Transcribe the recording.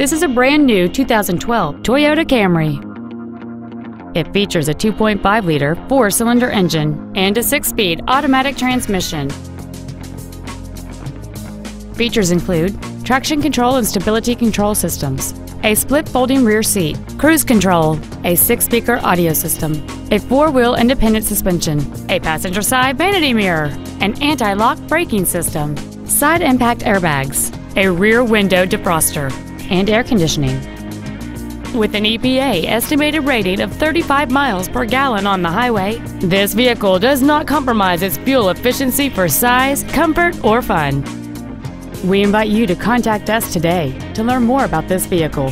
This is a brand new 2012 Toyota Camry. It features a 2.5 liter four cylinder engine and a six speed automatic transmission. Features include traction control and stability control systems, a split folding rear seat, cruise control, a six speaker audio system, a four wheel independent suspension, a passenger side vanity mirror, an anti lock braking system, side impact airbags, a rear window defroster, and air conditioning. With an EPA estimated rating of 35 miles per gallon on the highway, this vehicle does not compromise its fuel efficiency for size, comfort, or fun. We invite you to contact us today to learn more about this vehicle.